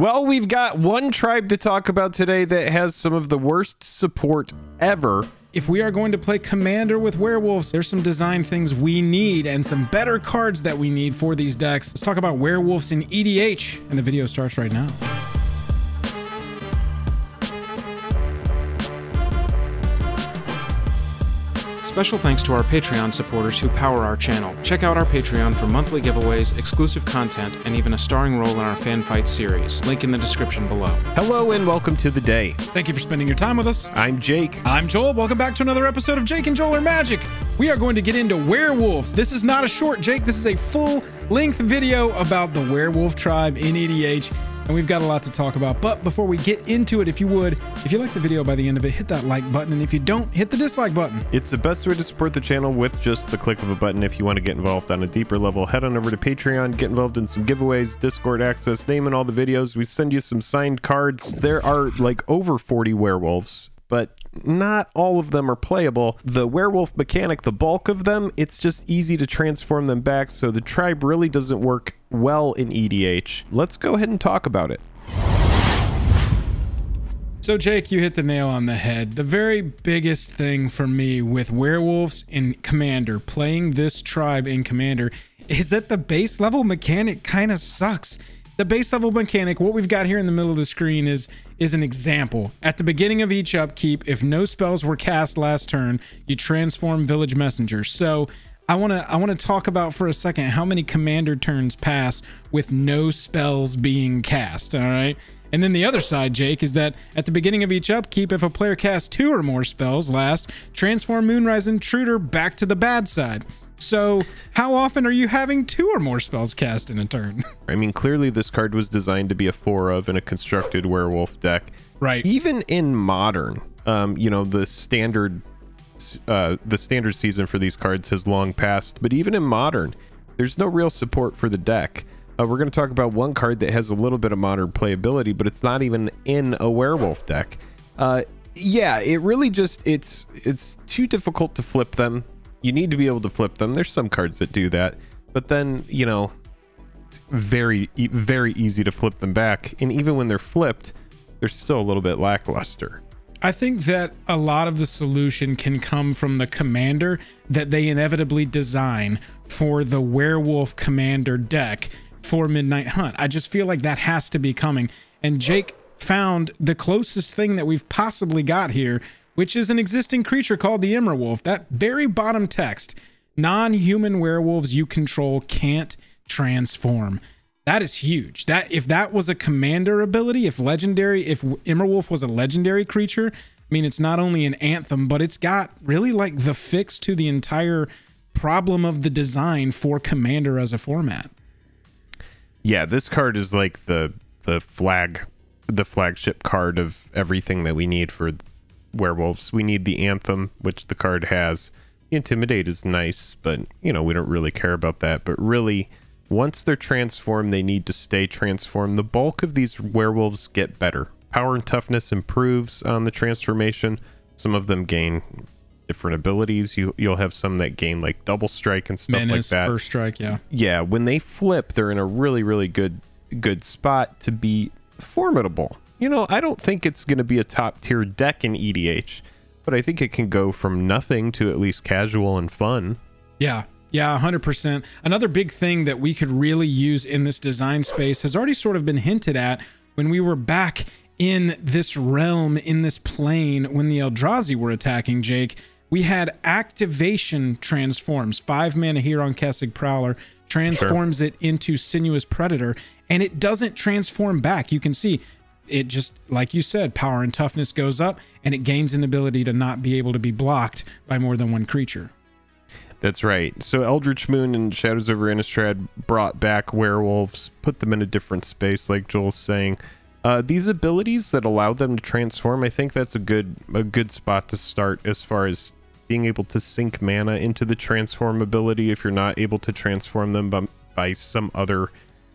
Well, we've got one tribe to talk about today that has some of the worst support ever. If we are going to play Commander with werewolves, there's some design things we need and some better cards that we need for these decks. Let's talk about werewolves in EDH, and the video starts right now. Special thanks to our Patreon supporters who power our channel. Check out our Patreon for monthly giveaways, exclusive content, and even a starring role in our fan fight series. Link in the description below. Hello and welcome to the day. Thank you for spending your time with us. I'm Jake. I'm Joel. Welcome back to another episode of Jake and Joel are Magic. We are going to get into werewolves. This is not a short Jake. This is a full length video about the werewolf tribe in EDH and we've got a lot to talk about. But before we get into it, if you would, if you like the video by the end of it, hit that like button. And if you don't, hit the dislike button. It's the best way to support the channel with just the click of a button. If you want to get involved on a deeper level, head on over to Patreon, get involved in some giveaways, Discord access, name in all the videos. We send you some signed cards. There are like over 40 werewolves not all of them are playable. The werewolf mechanic, the bulk of them, it's just easy to transform them back, so the tribe really doesn't work well in EDH. Let's go ahead and talk about it. So, Jake, you hit the nail on the head. The very biggest thing for me with werewolves in Commander, playing this tribe in Commander, is that the base level mechanic kind of sucks. The base level mechanic, what we've got here in the middle of the screen is is an example. At the beginning of each upkeep, if no spells were cast last turn, you transform Village Messenger. So I want to I want to talk about for a second how many commander turns pass with no spells being cast, all right? And then the other side, Jake, is that at the beginning of each upkeep, if a player casts two or more spells last, transform Moonrise Intruder back to the bad side. So, how often are you having two or more spells cast in a turn? I mean, clearly this card was designed to be a four of in a constructed werewolf deck. Right. Even in modern, um, you know, the standard uh, the standard season for these cards has long passed, but even in modern, there's no real support for the deck. Uh, we're going to talk about one card that has a little bit of modern playability, but it's not even in a werewolf deck. Uh, yeah, it really just it's it's too difficult to flip them you need to be able to flip them. There's some cards that do that, but then, you know, it's very, very easy to flip them back. And even when they're flipped, they're still a little bit lackluster. I think that a lot of the solution can come from the commander that they inevitably design for the werewolf commander deck for Midnight Hunt. I just feel like that has to be coming. And Jake found the closest thing that we've possibly got here which is an existing creature called the Immerwolf. That very bottom text non human werewolves you control can't transform. That is huge. That if that was a commander ability, if legendary, if Immerwolf was a legendary creature, I mean, it's not only an anthem, but it's got really like the fix to the entire problem of the design for commander as a format. Yeah, this card is like the the flag the flagship card of everything that we need for werewolves. We need the anthem, which the card has. Intimidate is nice, but you know, we don't really care about that. But really, once they're transformed, they need to stay transformed. The bulk of these werewolves get better. Power and toughness improves on the transformation. Some of them gain different abilities. You you'll have some that gain like double strike and stuff Menace, like that. First strike, yeah. Yeah, when they flip, they're in a really really good good spot to be formidable you know, I don't think it's going to be a top tier deck in EDH, but I think it can go from nothing to at least casual and fun. Yeah. Yeah, 100%. Another big thing that we could really use in this design space has already sort of been hinted at when we were back in this realm, in this plane, when the Eldrazi were attacking Jake. We had activation transforms. Five mana here on Kessig Prowler transforms sure. it into Sinuous Predator, and it doesn't transform back. You can see it just like you said power and toughness goes up and it gains an ability to not be able to be blocked by more than one creature. That's right. So eldritch moon and shadows over innistrad brought back werewolves put them in a different space like joel's saying. Uh, these abilities that allow them to transform i think that's a good a good spot to start as far as being able to sink mana into the transform ability if you're not able to transform them by, by some other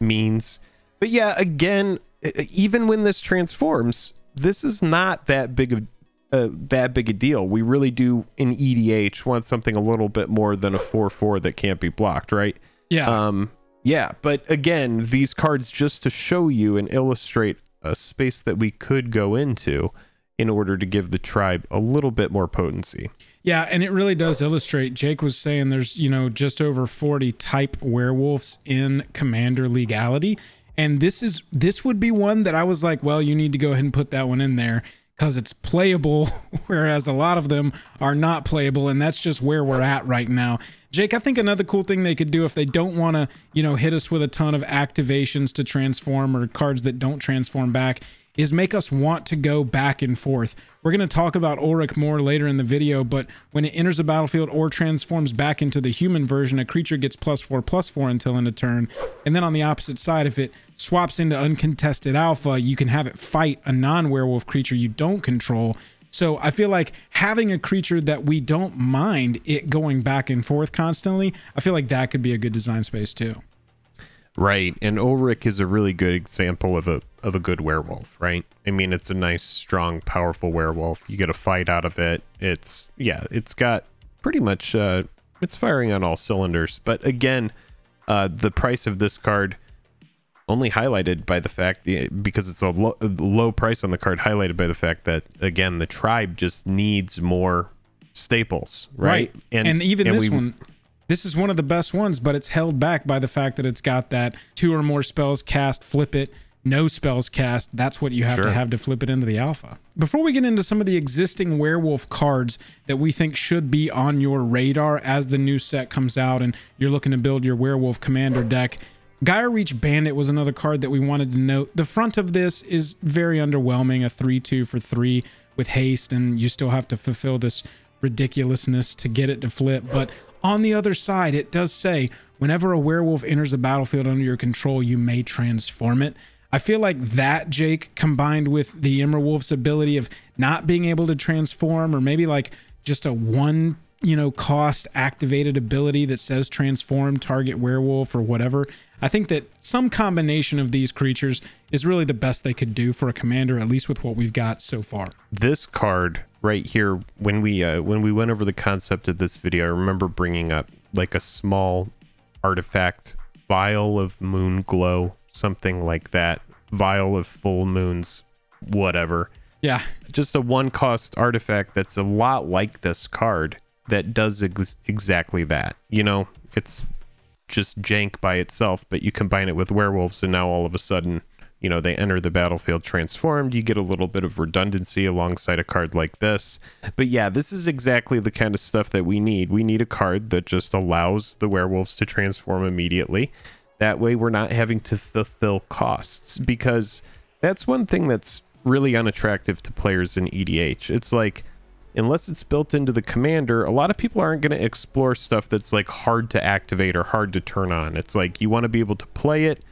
means. But yeah again even when this transforms, this is not that big of uh, that big a deal. We really do in EDH want something a little bit more than a four four that can't be blocked, right? Yeah. Um, Yeah, but again, these cards just to show you and illustrate a space that we could go into in order to give the tribe a little bit more potency. Yeah, and it really does illustrate. Jake was saying there's, you know, just over 40 type werewolves in commander legality. And this is this would be one that I was like, well, you need to go ahead and put that one in there because it's playable, whereas a lot of them are not playable, and that's just where we're at right now. Jake, I think another cool thing they could do if they don't want to, you know, hit us with a ton of activations to transform or cards that don't transform back is make us want to go back and forth. We're going to talk about Ulrich more later in the video, but when it enters the battlefield or transforms back into the human version, a creature gets plus four, plus four until in a turn. And then on the opposite side, if it swaps into uncontested alpha, you can have it fight a non-werewolf creature you don't control. So I feel like having a creature that we don't mind it going back and forth constantly, I feel like that could be a good design space too. Right. And Ulrich is a really good example of a of a good werewolf, right? I mean, it's a nice, strong, powerful werewolf. You get a fight out of it. It's yeah, it's got pretty much uh it's firing on all cylinders. But again, uh the price of this card only highlighted by the fact because it's a lo- low price on the card highlighted by the fact that again the tribe just needs more staples right, right. And, and even and this we, one this is one of the best ones, but it's held back by the fact that it's got that two or more spells cast, flip it, no spells cast. That's what you have sure. to have to flip it into the alpha. Before we get into some of the existing werewolf cards that we think should be on your radar as the new set comes out and you're looking to build your werewolf commander deck, Geier Reach Bandit was another card that we wanted to note. The front of this is very underwhelming, a 3-2 for 3 with haste, and you still have to fulfill this ridiculousness to get it to flip. But on the other side, it does say whenever a werewolf enters the battlefield under your control, you may transform it. I feel like that, Jake, combined with the Wolf's ability of not being able to transform, or maybe like just a one, you know, cost activated ability that says transform, target werewolf, or whatever. I think that some combination of these creatures is really the best they could do for a commander, at least with what we've got so far. This card right here when we uh, when we went over the concept of this video, I remember bringing up like a small artifact vial of moon glow, something like that, vial of full moons, whatever. Yeah, just a one cost artifact that's a lot like this card that does ex- exactly that. You know, it's just jank by itself, but you combine it with werewolves, and now all of a sudden you know they enter the battlefield transformed you get a little bit of redundancy alongside a card like this. But yeah this is exactly the kind of stuff that we need. We need a card that just allows the werewolves to transform immediately. That way we're not having to fulfill costs because that's one thing that's really unattractive to players in EDH it's like unless it's built into the commander a lot of people aren't going to explore stuff that's like hard to activate or hard to turn on. It's like you want to be able to play it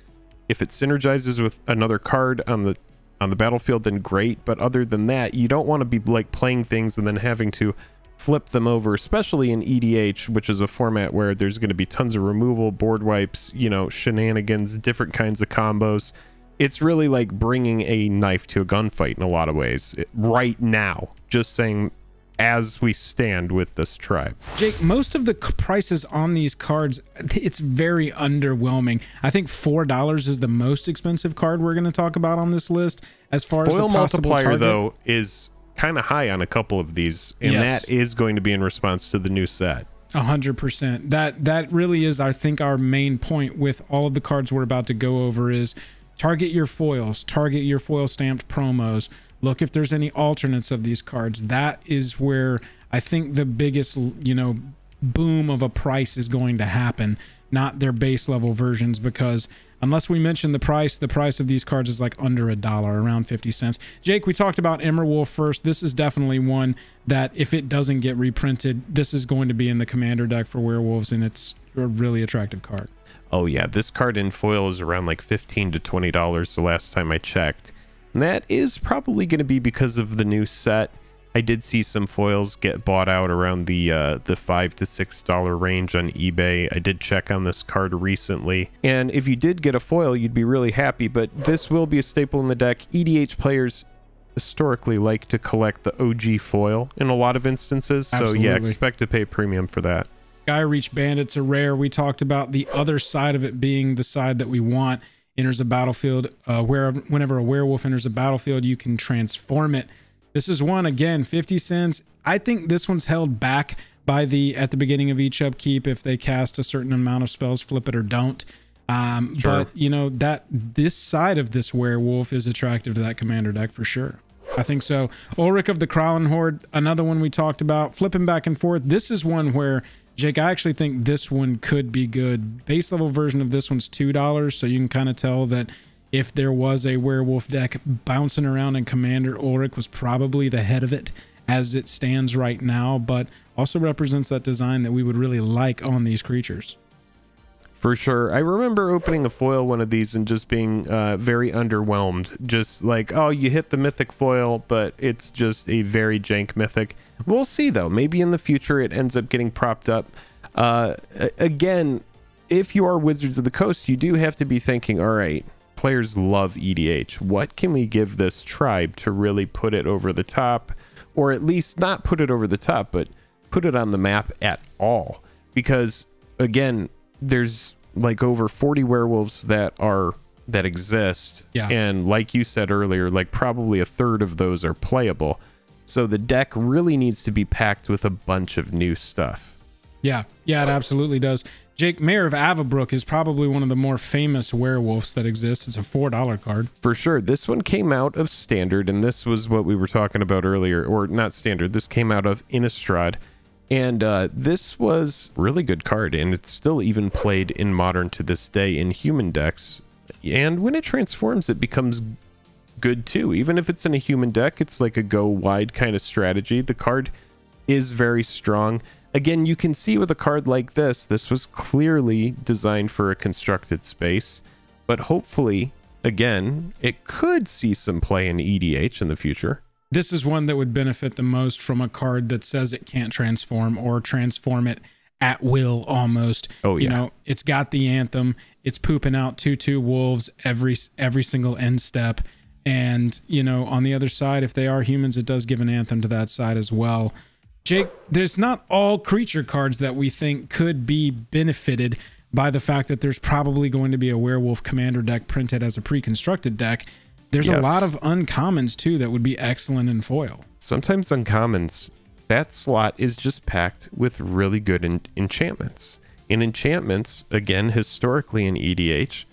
if it synergizes with another card on the on the battlefield, then great. But other than that, you don't want to be like playing things and then having to flip them over, especially in EDH, which is a format where there's going to be tons of removal, board wipes, you know, shenanigans, different kinds of combos. It's really like bringing a knife to a gunfight in a lot of ways right now. Just saying as we stand with this tribe. Jake, most of the prices on these cards, it's very underwhelming. I think four dollars is the most expensive card we're going to talk about on this list. As far Foil as the multiplier, target. though, is kind of high on a couple of these, and yes. that is going to be in response to the new set. A hundred percent. That that really is, I think, our main point with all of the cards we're about to go over is target your foils, target your foil stamped promos look if there's any alternates of these cards. That is where I think the biggest, you know, boom of a price is going to happen, not their base level versions, because unless we mention the price, the price of these cards is like under a dollar, around 50 cents. Jake, we talked about Immerwolf first. This is definitely one that if it doesn't get reprinted, this is going to be in the commander deck for werewolves, and it's a really attractive card. Oh yeah, this card in foil is around like 15 to $20 the last time I checked. And that is probably going to be because of the new set. I did see some foils get bought out around the uh, the five to six dollar range on eBay. I did check on this card recently, and if you did get a foil, you'd be really happy. But this will be a staple in the deck. EDH players historically like to collect the OG foil in a lot of instances, Absolutely. so yeah, expect to pay premium for that. Geier Reach Bandits are rare. We talked about the other side of it being the side that we want. Enters a battlefield. Uh, where whenever a werewolf enters a battlefield, you can transform it. This is one again, 50 cents. I think this one's held back by the at the beginning of each upkeep if they cast a certain amount of spells, flip it or don't. Um, sure. But you know that this side of this werewolf is attractive to that commander deck for sure. I think so. Ulrich of the Krallenhorde, another one we talked about, flipping back and forth. This is one where Jake, I actually think this one could be good. Base level version of this one's two dollars, so you can kind of tell that if there was a werewolf deck bouncing around and Commander Ulrich was probably the head of it as it stands right now, but also represents that design that we would really like on these creatures for sure. I remember opening a foil one of these and just being uh, very underwhelmed. Just like, oh, you hit the mythic foil, but it's just a very jank mythic. We'll see though. Maybe in the future it ends up getting propped up. Uh, again, if you are Wizards of the Coast, you do have to be thinking, all right, players love EDH. What can we give this tribe to really put it over the top? Or at least not put it over the top, but put it on the map at all? Because again, there's like over 40 werewolves that are that exist. Yeah. and like you said earlier like probably a third of those are playable. So the deck really needs to be packed with a bunch of new stuff. Yeah. Yeah it absolutely does. Jake mayor of avabruck is probably one of the more famous werewolves that exists it's a four dollar card. For sure. This one came out of standard and this was what we were talking about earlier or not standard this came out of innistrad and uh, this was really good card, and it's still even played in modern to this day in human decks. And when it transforms, it becomes good too. Even if it's in a human deck, it's like a go wide kind of strategy. The card is very strong. Again, you can see with a card like this, this was clearly designed for a constructed space, but hopefully, again, it could see some play in EDH in the future this is one that would benefit the most from a card that says it can't transform or transform it at will almost. Oh yeah. You know, it's got the anthem. It's pooping out two two wolves every every single end step. And, you know, on the other side, if they are humans, it does give an anthem to that side as well. Jake, there's not all creature cards that we think could be benefited by the fact that there's probably going to be a werewolf commander deck printed as a pre-constructed deck. There's yes. a lot of uncommons too that would be excellent in foil. Sometimes uncommons, that slot is just packed with really good en- enchantments. And enchantments, again, historically in EDH,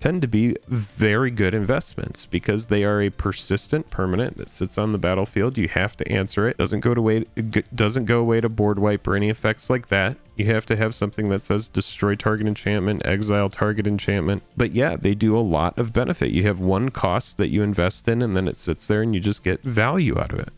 tend to be very good investments because they are a persistent permanent that sits on the battlefield. You have to answer it. Doesn't go to doesn't go away to board wipe or any effects like that. You have to have something that says destroy target enchantment, exile target enchantment. But yeah, they do a lot of benefit. You have one cost that you invest in and then it sits there and you just get value out of it.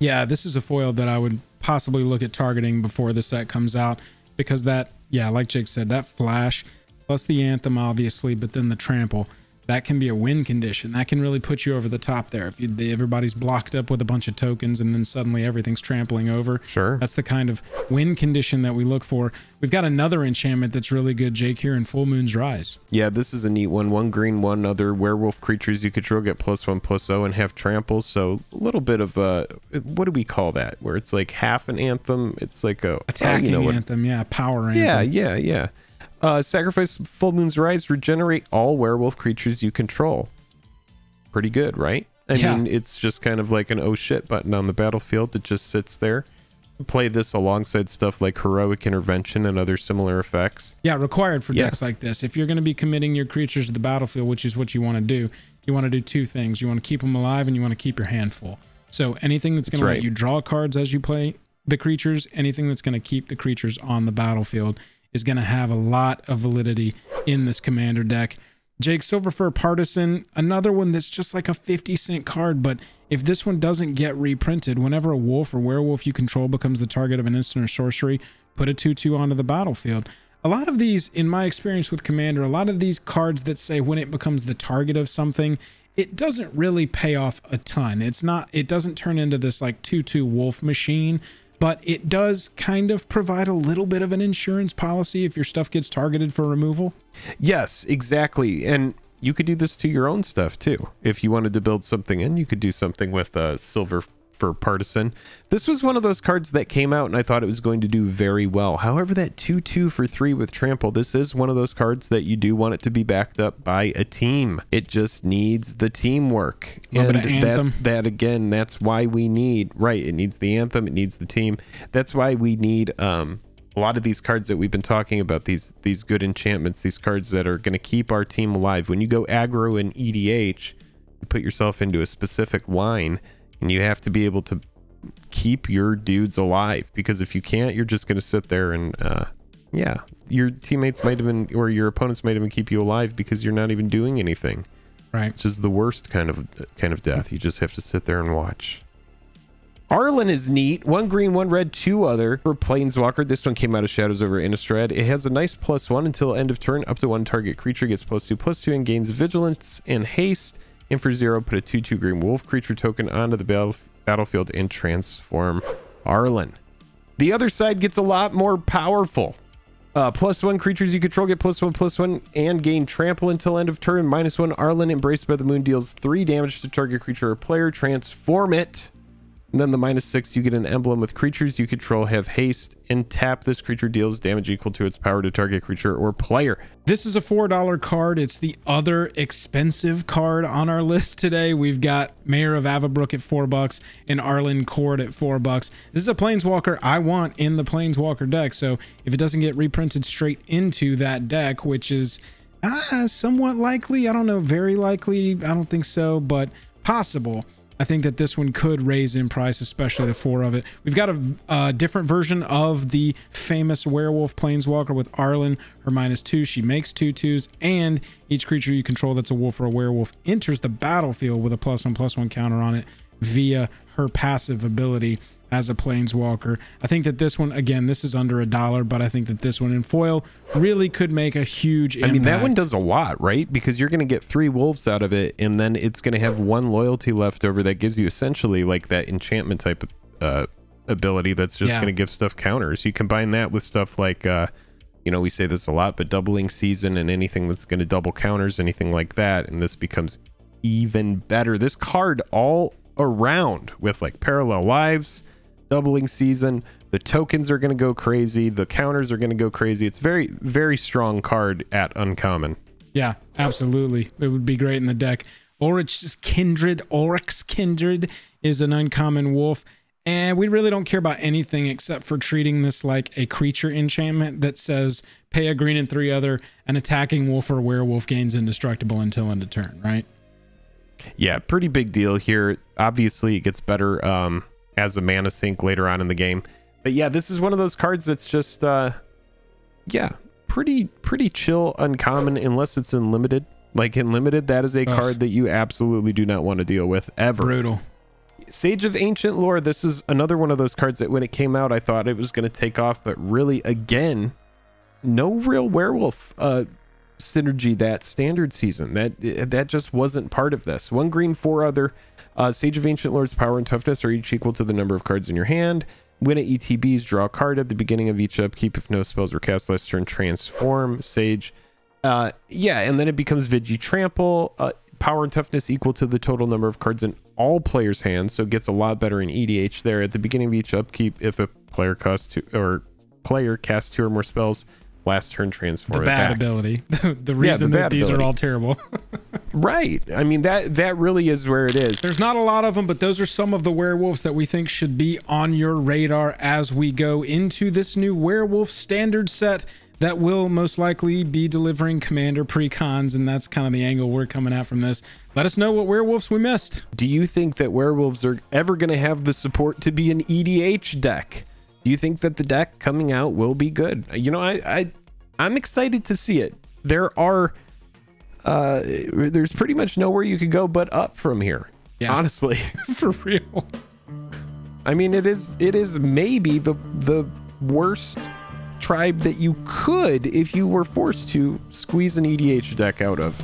Yeah, this is a foil that I would possibly look at targeting before the set comes out because that yeah, like Jake said, that flash plus the anthem, obviously, but then the trample. That can be a win condition. That can really put you over the top there. If you, everybody's blocked up with a bunch of tokens and then suddenly everything's trampling over. Sure. That's the kind of win condition that we look for. We've got another enchantment that's really good, Jake, here in Full Moon's Rise. Yeah, this is a neat one. One green, one other werewolf creatures you control get plus one, plus O, and have trample. So a little bit of a, what do we call that? Where it's like half an anthem. It's like a attacking oh, you know anthem. What, yeah, power anthem. Yeah, yeah, yeah. Uh, sacrifice Full Moon's Rise, regenerate all werewolf creatures you control. Pretty good, right? I yeah. mean, it's just kind of like an oh shit button on the battlefield that just sits there. Play this alongside stuff like Heroic Intervention and other similar effects. Yeah, required for yeah. decks like this. If you're going to be committing your creatures to the battlefield, which is what you want to do, you want to do two things. You want to keep them alive and you want to keep your hand full. So anything that's going to let you draw cards as you play the creatures, anything that's going to keep the creatures on the battlefield is going to have a lot of validity in this commander deck. Jake Silverfur Partisan, another one that's just like a 50 cent card, but if this one doesn't get reprinted, whenever a wolf or werewolf you control becomes the target of an instant or sorcery, put a 2-2 onto the battlefield. A lot of these, in my experience with Commander, a lot of these cards that say when it becomes the target of something, it doesn't really pay off a ton. It's not, it doesn't turn into this like 2-2 wolf machine but it does kind of provide a little bit of an insurance policy if your stuff gets targeted for removal. Yes, exactly. And you could do this to your own stuff too. If you wanted to build something in, you could do something with silver for partisan. This was one of those cards that came out and I thought it was going to do very well. However, that 2-2 for 3 with trample, this is one of those cards that you do want it to be backed up by a team. It just needs the teamwork. And that that again, that's why we need right, it needs the anthem, it needs the team. That's why we need um a lot of these cards that we've been talking about these these good enchantments these cards that are going to keep our team alive when you go aggro and edh you put yourself into a specific line and you have to be able to keep your dudes alive because if you can't you're just going to sit there and uh yeah your teammates might even or your opponents might even keep you alive because you're not even doing anything Right. which is the worst kind of kind of death you just have to sit there and watch Arlinn is neat. One green, one red, two other for Planeswalker. This one came out of Shadows over Innistrad. It has a nice plus one until end of turn. Up to one target creature gets plus two, plus two, and gains vigilance and haste. And for zero, put a 2 2 green wolf creature token onto the battle- battlefield and transform Arlinn. The other side gets a lot more powerful. Uh, plus one creatures you control get plus one, plus one, and gain trample until end of turn. Minus one, Arlinn, embraced by the moon, deals three damage to target creature or player. Transform it. And then the minus six, you get an emblem with creatures you control have haste and tap. This creature deals damage equal to its power to target creature or player. This is a $4 card. It's the other expensive card on our list today. We've got Mayor of Avabruck at 4 bucks and Arlinn Kord at 4 bucks. This is a Planeswalker I want in the Planeswalker deck. So if it doesn't get reprinted straight into that deck, which is uh, somewhat likely, I don't know, very likely, I don't think so, but possible. I think that this one could raise in price, especially the four of it. We've got a, a different version of the famous werewolf planeswalker with Arlinn, her minus two. She makes two twos, and each creature you control that's a wolf or a werewolf enters the battlefield with a plus one plus one counter on it via her passive ability as a planeswalker. I think that this one, again, this is under a dollar, but I think that this one in foil really could make a huge impact. I mean, that one does a lot, right? Because you're going to get three wolves out of it, and then it's going to have one loyalty left over that gives you essentially like that enchantment type of uh, ability that's just Yeah. going to give stuff counters. You combine that with stuff like, uh, you know, we say this a lot, but doubling season and anything that's going to double counters, anything like that, and this becomes even better. This card all around with like parallel lives, doubling season. The tokens are going to go crazy. The counters are going to go crazy. It's very, very strong card at uncommon. Yeah, absolutely. It would be great in the deck. Ulrich's Kindred, Ulrich Kindred is an uncommon wolf. And we really don't care about anything except for treating this like a creature enchantment that says pay a green and three other, an attacking wolf or werewolf gains indestructible until end of turn, right? Yeah, pretty big deal here. Obviously, it gets better um, as a mana sink later on in the game. But yeah, this is one of those cards that's just, uh, yeah, pretty pretty chill, uncommon unless it's in limited. Like in limited, that is a Ugh. card that you absolutely do not want to deal with ever. Brutal. Sage of Ancient Lore. This is another one of those cards that when it came out, I thought it was going to take off, but really, again, no real werewolf uh, synergy that standard season. That that just wasn't part of this. One green, four other. Uh, Sage of Ancient Lord's power and toughness are each equal to the number of cards in your hand. When at ETBs, draw a card at the beginning of each upkeep. If no spells were cast last turn, transform Sage. Uh, yeah, and then it becomes Vigi Trample. Uh, power and toughness equal to the total number of cards in all players' hands, so it gets a lot better in EDH there. At the beginning of each upkeep, if a player costs two or player casts two or more spells, last turn transform The bad ability. the reason the that these ability. are all terrible. Right. I mean that that really is where it is. There's not a lot of them, but those are some of the werewolves that we think should be on your radar as we go into this new werewolf standard set that will most likely be delivering commander precons, and that's kind of the angle we're coming at from this. Let us know what werewolves we missed. Do you think that werewolves are ever going to have the support to be an EDH deck? Do you think that the deck coming out will be good? You know, I, I I'm excited to see it. There are uh there's pretty much nowhere you could go but up from here. Yeah. Honestly. For real. I mean, it is it is maybe the the worst tribe that you could if you were forced to squeeze an EDH deck out of.